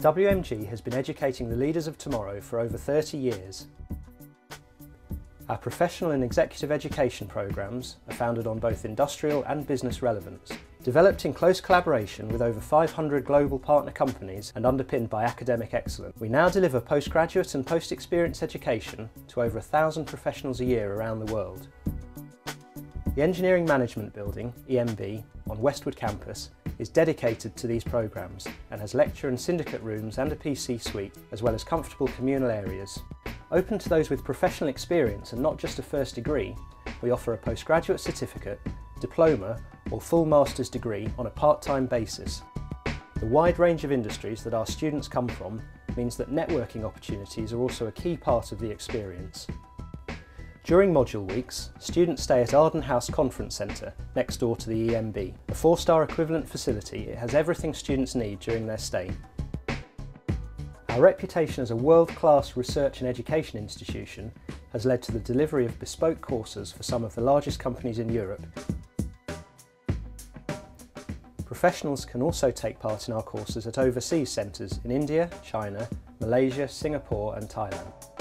WMG has been educating the leaders of tomorrow for over 30 years. Our professional and executive education programmes are founded on both industrial and business relevance. Developed in close collaboration with over 500 global partner companies and underpinned by academic excellence, we now deliver postgraduate and post-experience education to over a thousand professionals a year around the world. The Engineering Management Building, EMB, on Westwood Campus is dedicated to these programmes and has lecture and syndicate rooms and a PC suite, as well as comfortable communal areas. Open to those with professional experience and not just a first degree, we offer a postgraduate certificate, diploma or full master's degree on a part-time basis. The wide range of industries that our students come from means that networking opportunities are also a key part of the experience. During module weeks, students stay at Arden House Conference Centre, next door to the EMB. A four-star equivalent facility, it has everything students need during their stay. Our reputation as a world-class research and education institution has led to the delivery of bespoke courses for some of the largest companies in Europe. Professionals can also take part in our courses at overseas centres in India, China, Malaysia, Singapore and Thailand.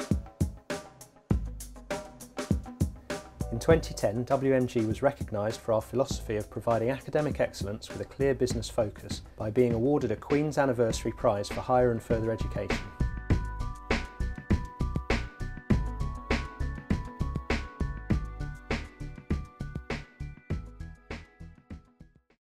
In 2010, WMG was recognised for our philosophy of providing academic excellence with a clear business focus by being awarded a Queen's Anniversary Prize for Higher and Further Education.